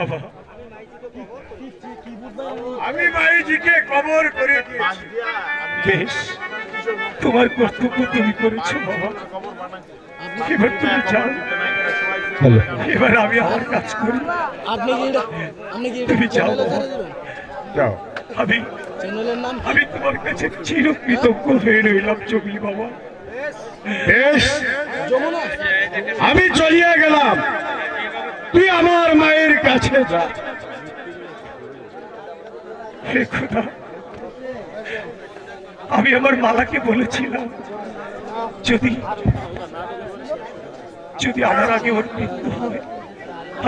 বাবা। আমি মাইজিকে কবর করে বেশ তোমার কর্তব্য তুমি করেছ বাবা। এবার তুমি যাও। এবার আমি আমার কাজ করি। তুমি যাও বাবা। যাও। আমি? আমি তোমার কাছে চিরকৃতজ্ঞ হয়ে রইলাম চগলি বাবা। বেশ। আমি চলিয়া গেলাম। তুই আমার মায়ের কাছে যা। আমি আমার মালাকে বলেছিলাম, যদি যদি আমার আগে ওর মৃত্যু হয়,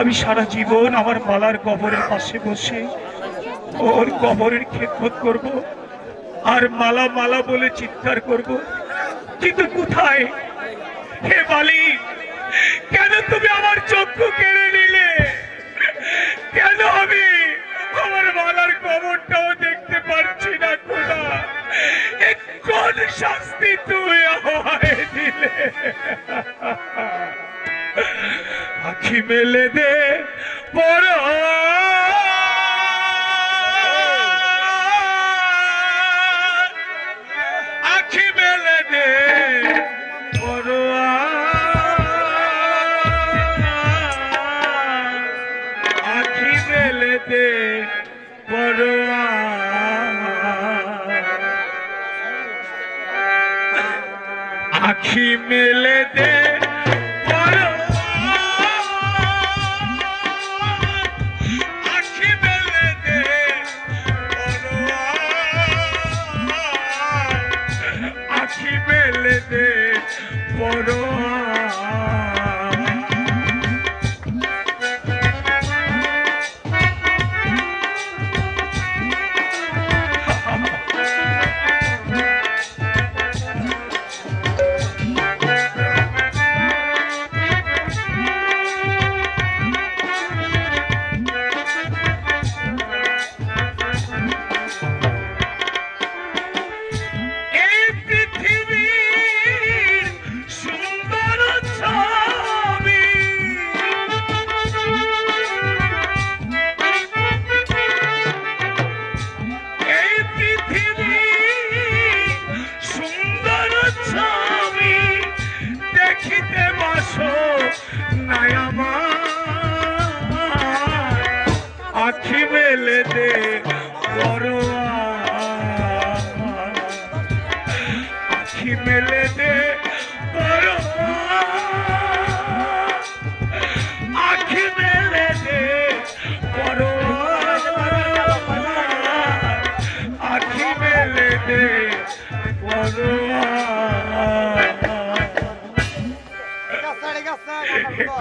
আমি সারা জীবন আমার মালার কবরের পাশে বসে ওর কবরের খেদমত করব, আর মালা মালা বলে চিৎকার করব। কিন্তু কোথায়? হে মালিক, কেন তুমি আমার মেলে দে বড়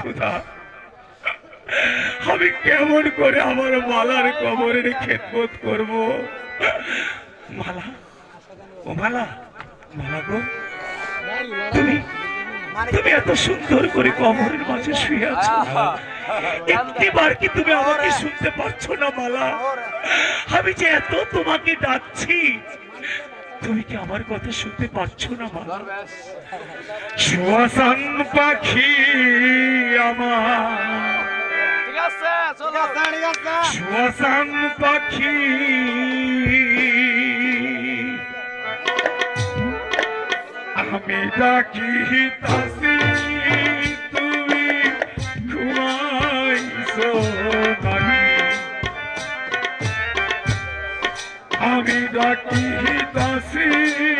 খোদা, আমি কেমন করে আমার মালার কবরের খেদমত করব? মালা, ও মালা মালা গো, তুমি তুমি এত সুন্দর করে কবরের মাঝে শুয়ে আছো। একটিবার কি তুমি আমাকে শুনতে পারছ না, মালা? আমি যে এত তোমাকে ডাকছি তুমি কি আমার কথা শুনতে পারছ না মালা শ্বাসান পাখি আমার। শ্বাসান পাখি। আমি ডাকি তাসি। আমি ডাকি তাসি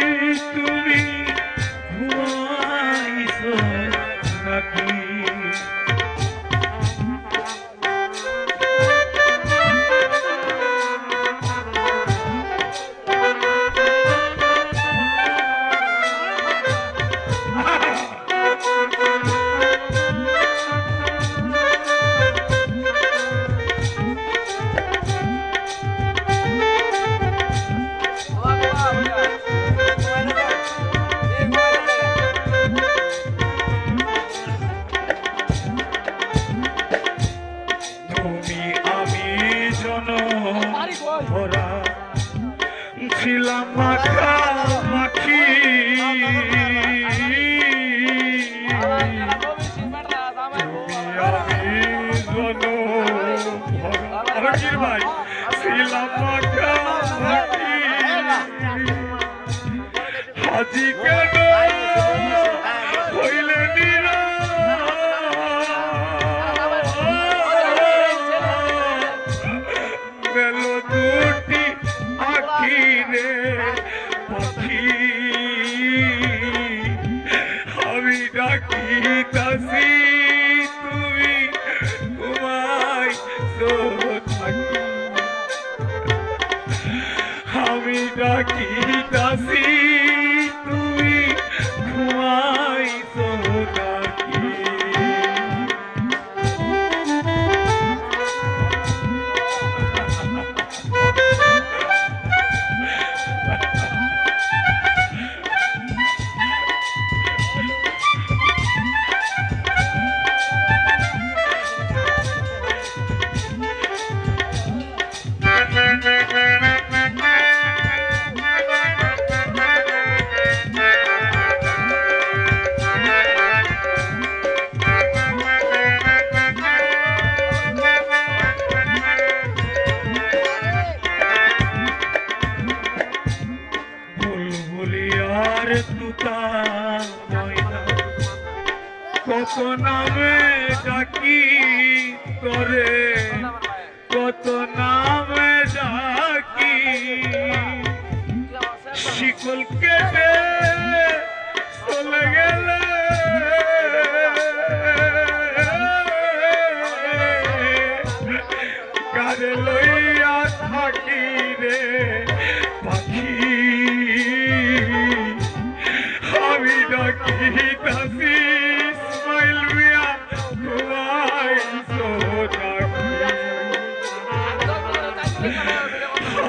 आशीर भाई शिला मका हाजी का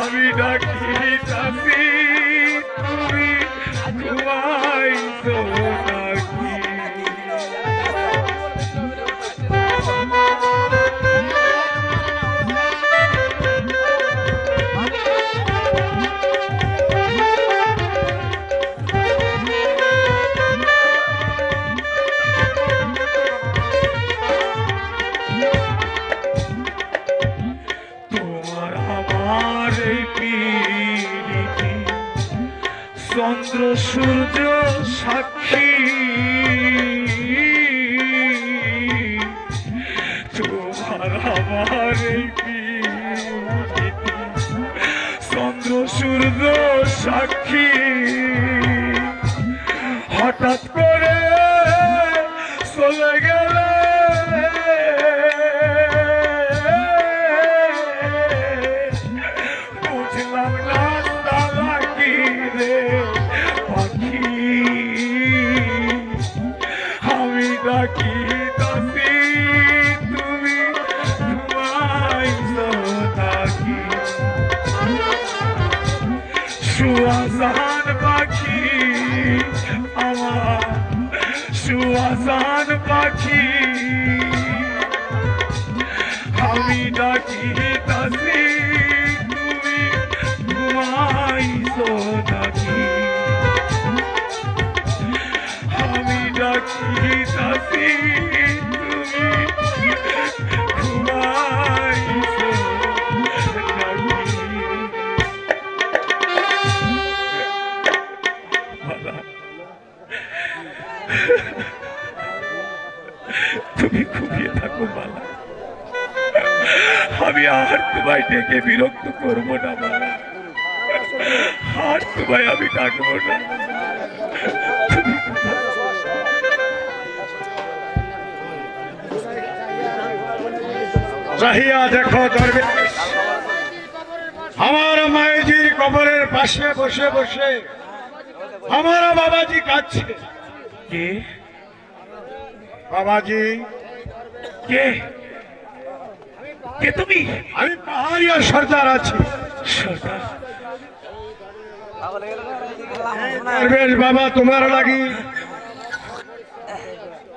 আমি ডাকি তাসি তুমি তোমায় তো। কি তোমায় আমি ডাকবো না চাহিয়া দেখো দরবেশ। আমার মায়েজির কবরের পাশে বসে বসে আমার বাবাজি কাঁদছে। কে? বাবাজি। কে? কে তুমি? আমি পাহাড়িয়া সর্দার আছি। সর্দার? বাবা, তোমার লাগি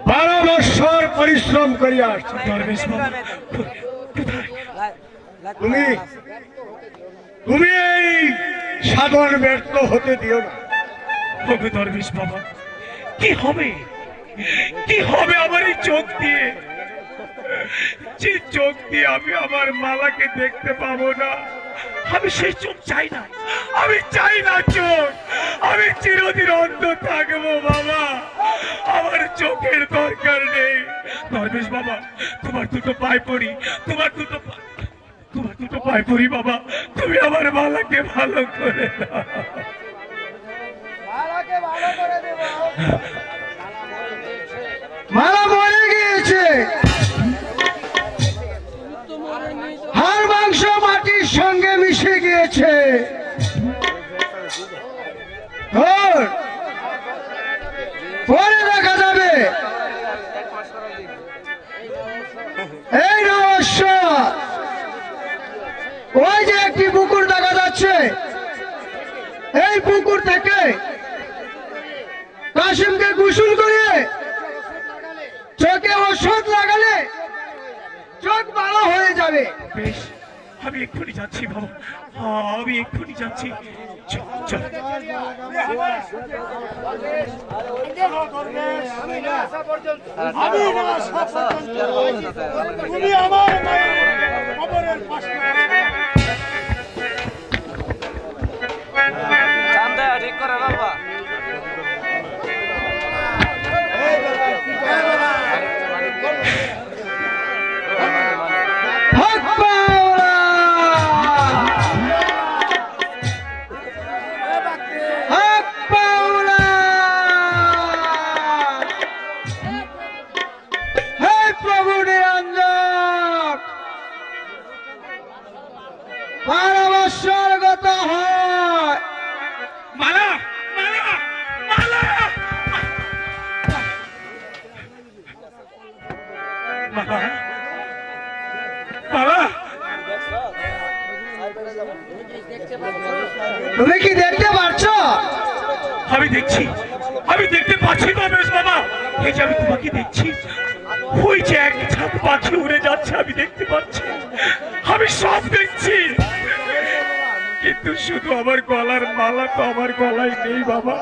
বারো বৎসর পরিশ্রম করিয়া তুমি তুমি এই সাধন ব্যর্থ হতে দিও না। হবে দরবেশ বাবা। কি হবে? কি হবে আমার এই চোখ দিয়ে? যে চোখ দিয়ে আমি আমার মালাকে দেখতে পাবো না, আমি সেই চোখ চাই না। আমি চাই না চোখ। চিরদিন অন্ধ থাকব বাবা। আমার চোখের দরকার নেই। ধর্মেশ বাবা তোমার দুটো পায়ে পড়ি তোমার দুটো তোমার দুটো পায়ে পড়ি বাবা। তুমি আমার মালাকে ভালো করে মালা মরে গিয়েছে। হাড় মাংস মাটির সঙ্গে মিশে গিয়েছে। ধর। পরে দেখা যাবে। এই রহস্য ওই যে একটি পুকুর দেখা যাচ্ছে। এই পুকুর থেকে কাশিমকে গোসল করিয়ে চোখে ওষুধ লাগালে চোখ ভালো হয়ে যাবে। বেশ আমি এক্ষুনি যাচ্ছি বাবা। আমি এক্ষুনি যাচ্ছি। ঠিক করে বাবা। তুমি কি দেখতে পাচ্ছ? আমি দেখছি। আমি দেখতে পাচ্ছি বেশ বাবা। এই যে আমি তোমাকে দেখছি। ওই যে এক পাখি উড়ে যাচ্ছে, আমি দেখতে পাচ্ছি। আমি সব দেখছি। কিন্তু শুধু আমার গলার মালা তো আমার গলায় নেই, বাবা।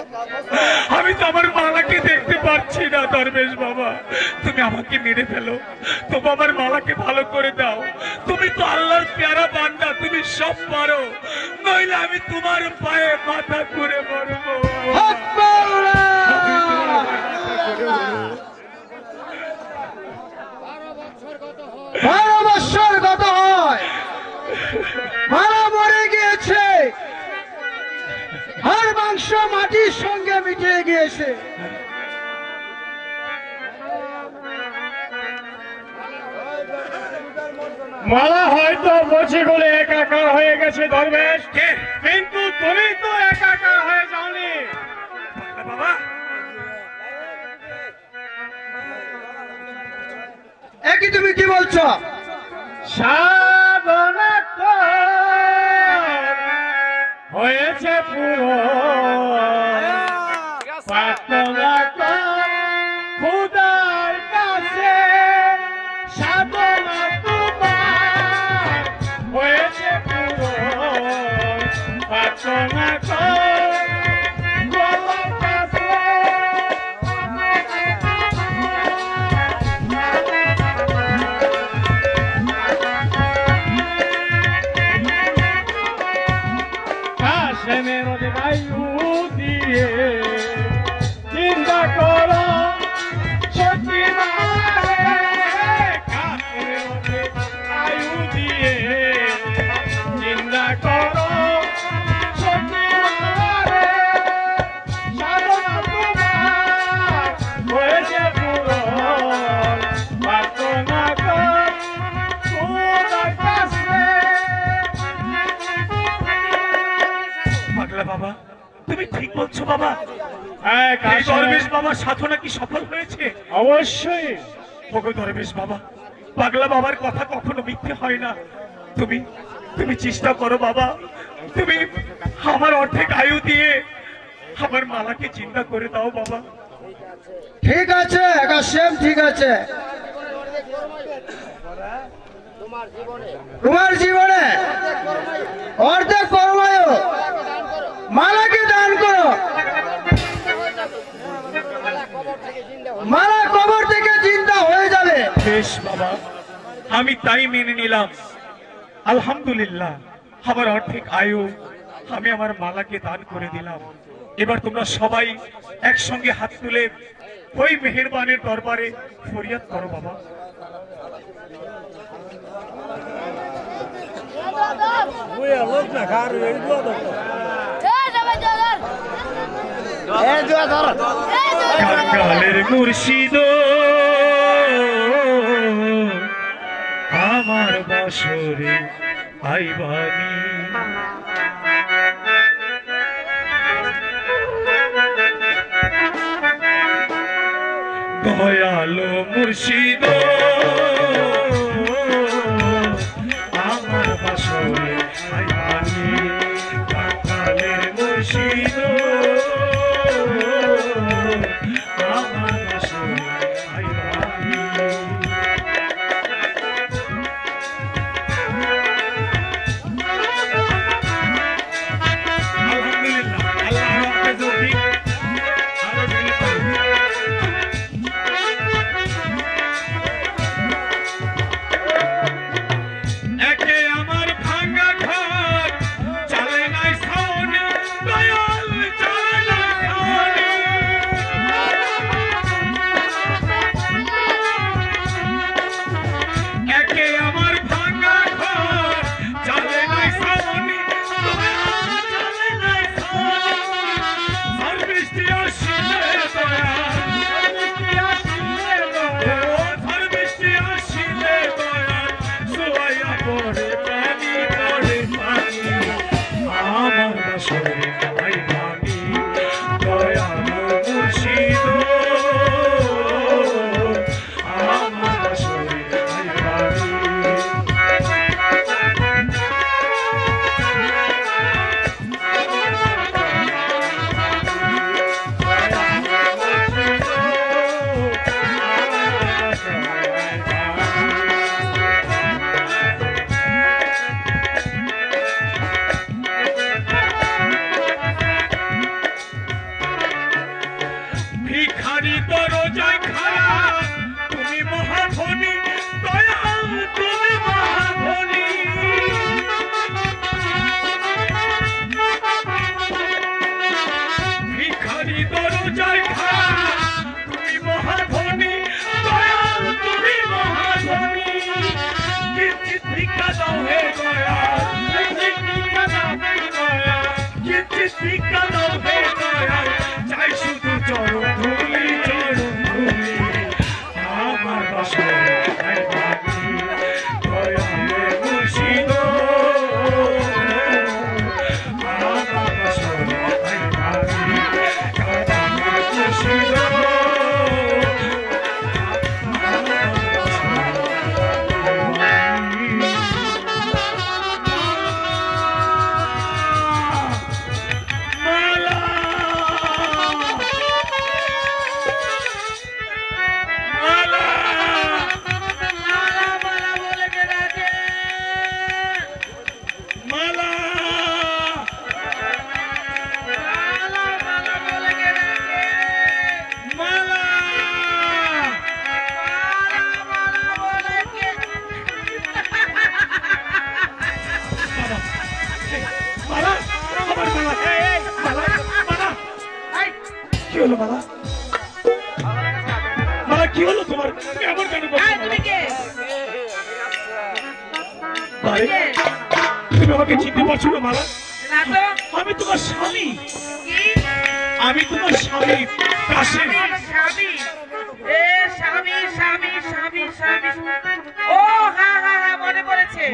আমি তো আমার মালাকে দেখতে পাচ্ছি না দরবেশ বাবা। তুমি আমাকে মেরে ফেলো। তবু আমার মালাকে ভালো করে দাও। তুমি তো আল্লাহর প্যারা বান্দা, তুমি সব পারো। নইলে আমি তোমার পায়ে মাথা করে মরবো। বারো বৎসর গত হয়। মারা মরে গিয়েছে। আর মাংস মাটির সঙ্গে মিটিয়ে গিয়েছে। মালা হয়তো বসে গলে একাকার হয়ে গেছে দরবেশ কিন্তু তুমি তো একাকার হয়ে যাওনি। বাবা। একই তুমি কি বলছো? সাধনা পুরো দরবেশ বাবার সাধনা কি সফল হয়েছে? অবশ্যই। ওগো দরবেশ বাবা পাগলা বাবার কথা কখনো মিথ্যে হয় না। তুমি তুমি চেষ্টা করো বাবা। তুমি আমার অর্ধেক আয়ু দিয়ে আমার মালাকে চিন্তা করে দাও বাবা। ঠিক আছে কাশেম ঠিক আছে। তোমার জীবনে অর্ধেক করমায়। মালাকে দান করো। মারা কবর থেকে চিন্তা হয়ে যাবে। বেশ বাবা আমি তাই মেনে নিলাম। আলহামদুলিল্লাহ আমার অর্ধেক আয়ু আমি আমার মালাকে দান করে দিলাম। এবার তোমরা সবাই একসঙ্গে হাত তুলে ওই মেহেরবানের দরবারে ফরিয়াদ করো বাবা। ধর। কাকালের মুর্শিদ। আমার বাসরে আইবানি। গয়ালো মুর্শিদ। Yeah.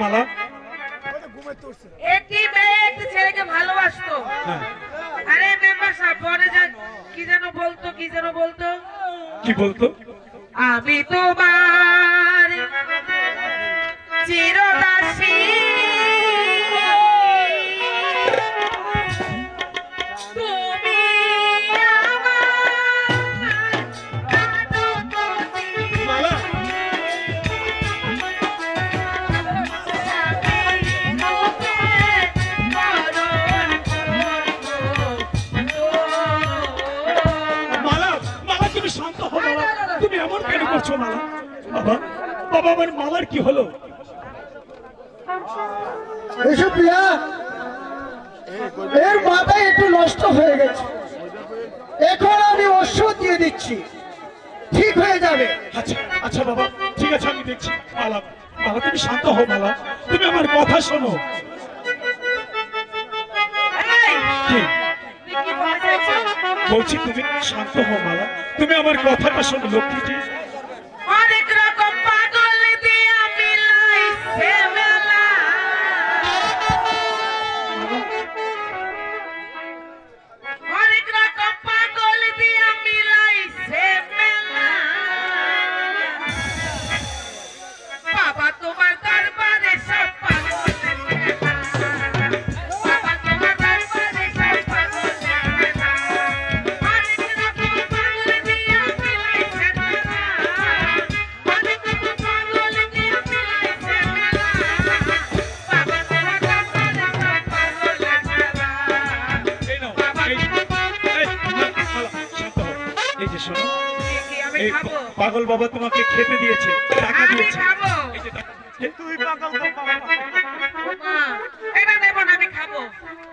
মালা একটি মেয়ে ছেলেকে ভালোবাসতো। হ্যাঁ। আরে মেম্বার সাহেব পরে যান কি যেন বলতো কি যেন বলতো? কি বলতো? আমি তোমার চিরদাসী। আমার মালার কি হলো? প্রিয়া। এর মাথা একটু নষ্ট হয়ে গেছে। এখন আমি ওষুধ দিয়ে দিচ্ছি। ঠিক হয়ে যাবে। আচ্ছা আচ্ছা বাবা ঠিক আছে আমি দেখছি। মালা মালা তুমি শান্ত হও মালা। তুমি আমার কথা শোনো? বলছি তুমি শান্ত হও মালা। তুমি আমার কথাটা শোনো লক্ষ্মীজি।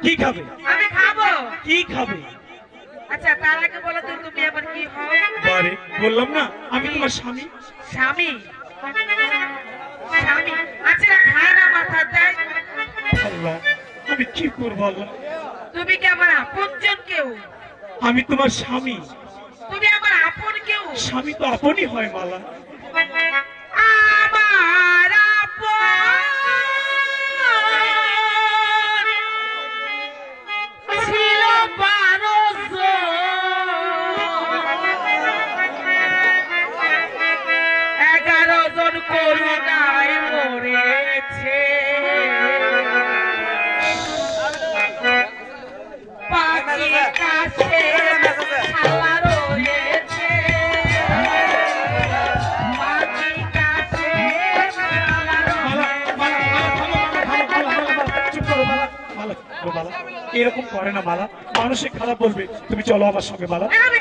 কি খাবে? আমি খাব। কি খাবে? আচ্ছা তার আগে বলো তো তুমি আবার কি হও বারে বললাম না আমি তোমার স্বামী। স্বামী? স্বামী? আচ্ছা খায় না মাথা দেয়। আল্লাহ আমি কি করব আল্লাহ? তুমি কি আমার আপনজন কেউ? আমি তোমার স্বামী। তুমি আমার আপন কেউ? স্বামী তো আপনই হয় মালা। এরকম করে না মালা মানুষে খারাপ বলবে তুমি চলো আমার সঙ্গে মালা আমি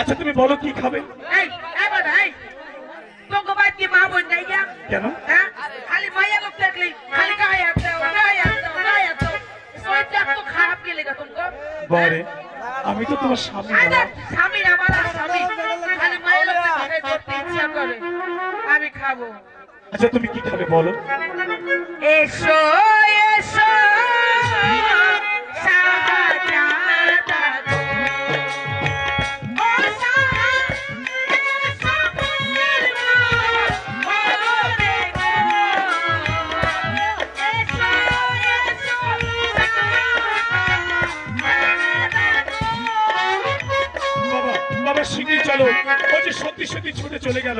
আচ্ছা তুমি বলো কি খাবে? কেন? হ্যাঁ? খালি লোক দেখলি খালি গায়ে খারাপ তুমকো। বরে আমি তো তোমার স্বামী স্বামী আমার স্বামী। খালি মাইয়া লোক ইচ্ছা করে। আমি খাব। আচ্ছা তুমি কি খাবে বলো? এসো এসো। চলো ও যে সত্যি সত্যি ছুটে চলে গেল।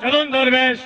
চলুন দরবেশ।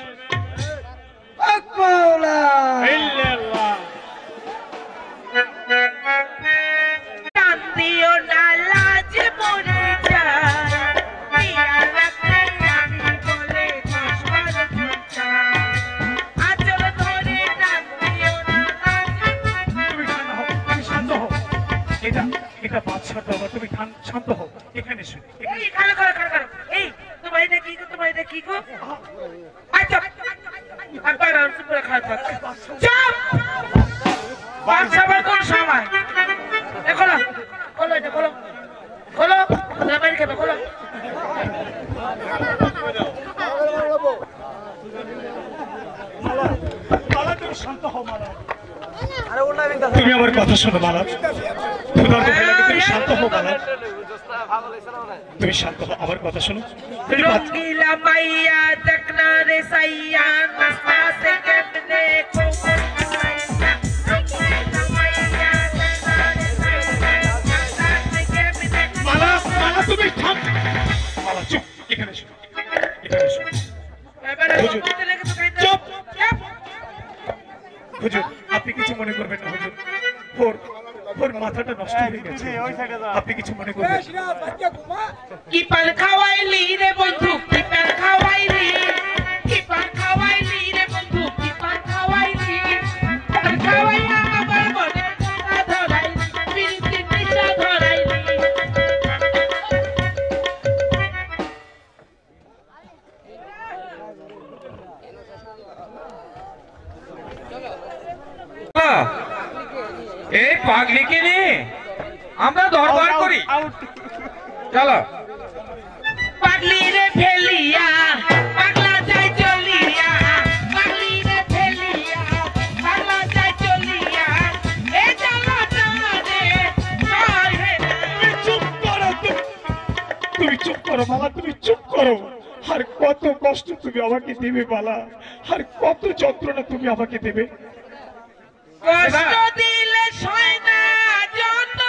আপনি কিছু মনে করবেন না। করো বালা তুমি চুপ করো। আর কত কষ্ট তুমি আমাকে দেবে বালা। আর কত যন্ত্রণা তুমি আমাকে দেবে। কষ্ট দিলে সয় না যত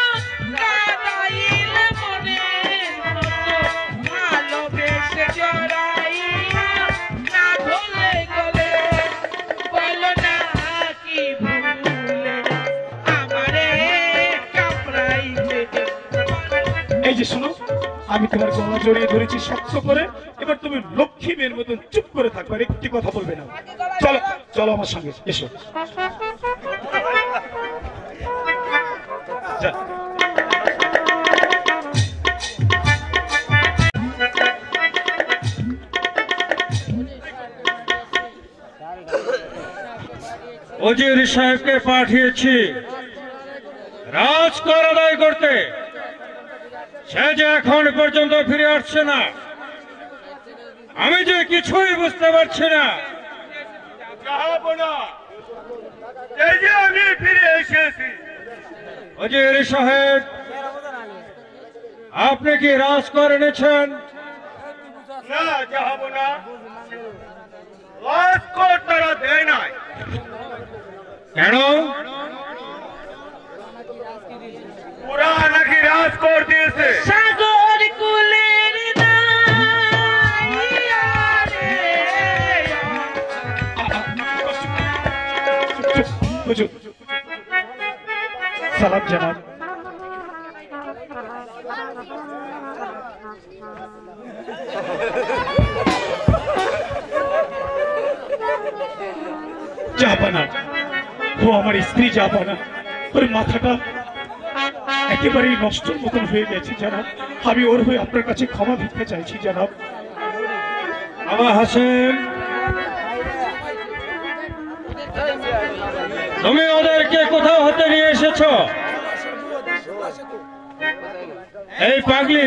কাদাইলে মনে। ভালোবেসে এই যে শোনো আমি তোমার গলা জড়িয়ে ধরেছি শক্ত করে। এবার তুমি লক্ষ্মী মেয়ের মতন চুপ করে থাকবে আর একটি কথা বলবে না। চলো চলো আমার সঙ্গে, এসো। অজির সাহেবকে পাঠিয়েছি। রাজকর আদায় করতে। সে যে এখন পর্যন্ত ফিরে আসছে না আমি যে কিছুই বুঝতে পারছি না। আমি ফিরে এসেছি। অজির সাহেব আপনি কি রাজকর এনেছেন? না যাব না। তারা দেয় নাই। কেন? ওরা নাকি রাজকোট দিয়েছে সাগর কুলের নাইয়া রে হুজুর সালাম জানাব জাপানা ও আমার স্ত্রী জাপানা ওর মাথাটা একেবারেই নষ্টর মতন হয়ে গেছে জানাব। আমি ওর হয়ে আপনার কাছে ক্ষমা ভিক্ষা চাইছি জানাব। বাবা হাসেন তুমি ওদেরকে কোথাও হতে নিয়ে এসেছ? এই পাগলি।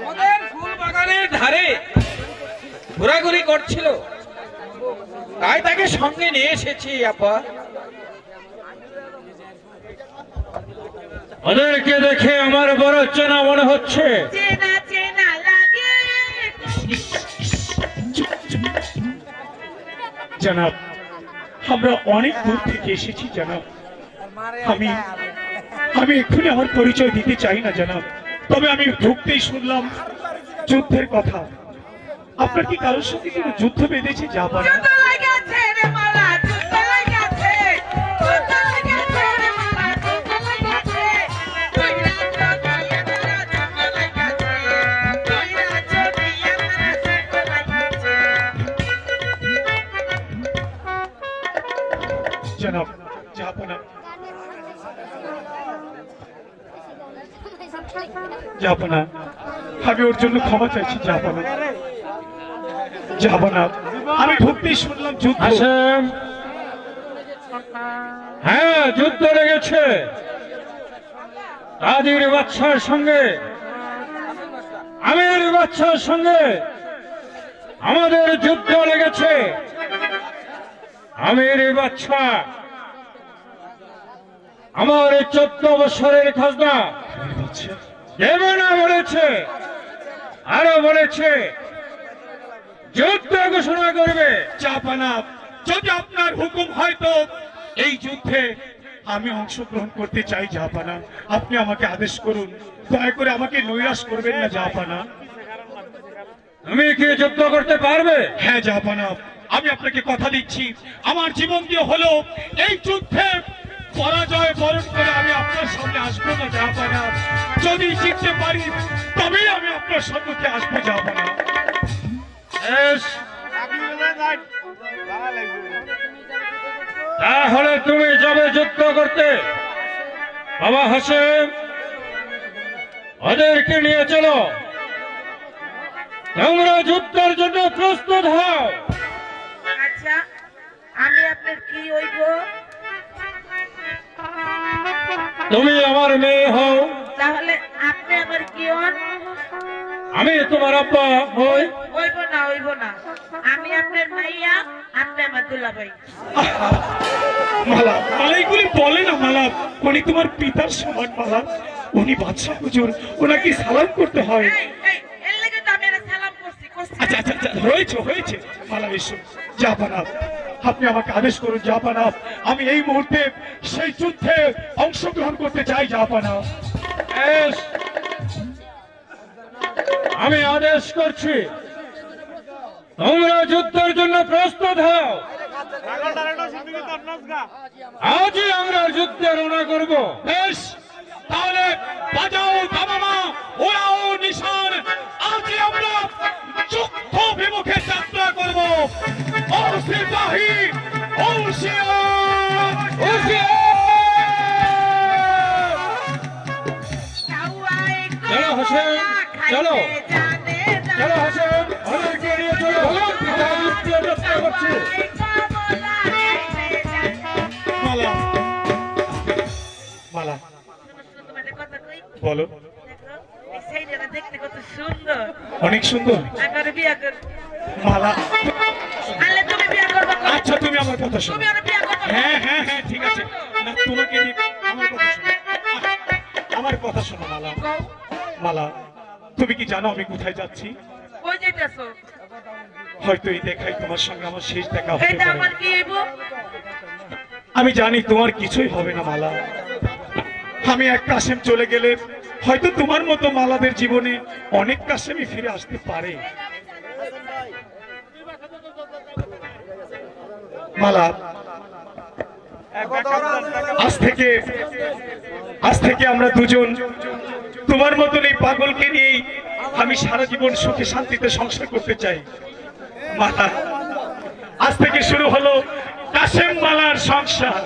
আমাদের ফুল বাগানের ধারে ঘোরাঘুরি করছিল। তাই তাকে সঙ্গে নিয়ে এসেছি আপা। ওদেরকে দেখে আমার বড় চেনা মনে হচ্ছে। চেনা চেনা লাগে। জানাব আমরা অনেক দূর থেকে এসেছি জানাব। আমি আমি এক্ষুনি আমার পরিচয় দিতে চাই না জানাব। তবে আমি ঢুকতেই শুনলাম যুদ্ধের কথা। আপনার কি কারোর সাথে কোনো যুদ্ধ বেঁধেছে? জাপান জুতো লাগাছে রে মালা জুতো লাগাছে জুতো লাগাছে রে মালা জুতো লাগাছে তুই রাজো দিয়া মালা জুতো লাগাছে তুই রাজো দিয়া মালা জুতো লাগাছে জানাব জাপানা জাপানা আমি ওর জন্য ক্ষমা চাইছি জাপানা জাপানা আমি ঢুকতেই শুনলাম যুদ্ধ। হ্যাঁ যুদ্ধ লেগেছে। বাচ্চার সঙ্গে আমির বাচ্চার সঙ্গে আমাদের যুদ্ধ লেগেছে। আমির বাচ্চা আমার এই চোদ্দ বছরের খাজনা দেবে না বলেছে আরও বলেছে। যুদ্ধ ঘোষণা করবে। চাপানা যদি আপনার হুকুম হয় তো এই যুদ্ধে আমি অংশগ্রহণ করতে চাই জাপানা আপনি আমাকে আদেশ করুন দয়া করে আমাকে নৈরাশ করবেন না জাপানা তুমি কি যুদ্ধ করতে পারবে? হ্যাঁ জাপানা আমি আপনাকে কথা দিচ্ছি। আমার জীবন দিয়ে হলো এই যুদ্ধে পরাজয় বরণ করে আমি আপনার সামনে আসব না জাপানা যদি জিততে পারি তবেই আমি আপনার সম্মুখে আসব জাপানা। তাহলে তুমি যাবে যুদ্ধ করতে। বাবা হাসেম ওদেরকে নিয়ে চলো। তোমরা যুদ্ধের জন্য প্রস্তুত হও। আচ্ছা আমি আপনার কি হইব? তুমি আমার মেয়ে হও। তাহলে আপনি আমার কি হন? আমি তোমার আব্বা হই হইব না হইব না। আমি আপনার মাইয়া আপনি আমার দুলাভাই। মালা মালা এগুলি বলে না মালা উনি তোমার পিতার সমান মালা উনি বাদশাহ হুজুর। ওনাকে সালাম করতে হয়। এর লাগে তো আমি এরা সালাম করছি আচ্ছা আচ্ছা আচ্ছা হয়েছে হয়েছে মালা এসো। যা বানাব আপনি আমাকে আদেশ করুন যা বানাব আমি এই মুহূর্তে সেই যুদ্ধে অংশগ্রহণ করতে চাই যা বানাব। আমি আদেশ করছি তোমরা যুদ্ধের জন্য প্রস্তুত হও। আজই আমরা যুদ্ধে রওনা করব। বেশ তাহলে বাজাও দামামা ওরাও নিশান। আজই আমরা যুদ্ধ বিমুখে যাত্রা করব। সিপাহী হোসেন, চলো। চলো হাসেন মালা। বলো। অনেক সুন্দর। মালা? আচ্ছা তুমি আমার কথা শোনো? হ্যাঁ হ্যাঁ হ্যাঁ ঠিক আছে। না, তোমাকে আমার আমার কথা শোনো, মালা। মালা। তুমি কি জানো আমি কোথায় যাচ্ছি? হয়তো এই দেখাই তোমার সঙ্গে আমার শেষ দেখা আমি জানি তোমার কিছুই হবে না মালা। আমি এক কাশেম চলে গেলে হয়তো তোমার মতো মালাদের জীবনে অনেক কাশেমই ফিরে আসতে পারে। মালা আজ থেকে আজ থেকে আমরা দুজন তোমার মতন এই পাগলকে নিয়ে আমি সারা জীবন সুখে শান্তিতে সংসার করতে চাই। মাতা আজ থেকে শুরু হলো কাশেম মালার সংসার।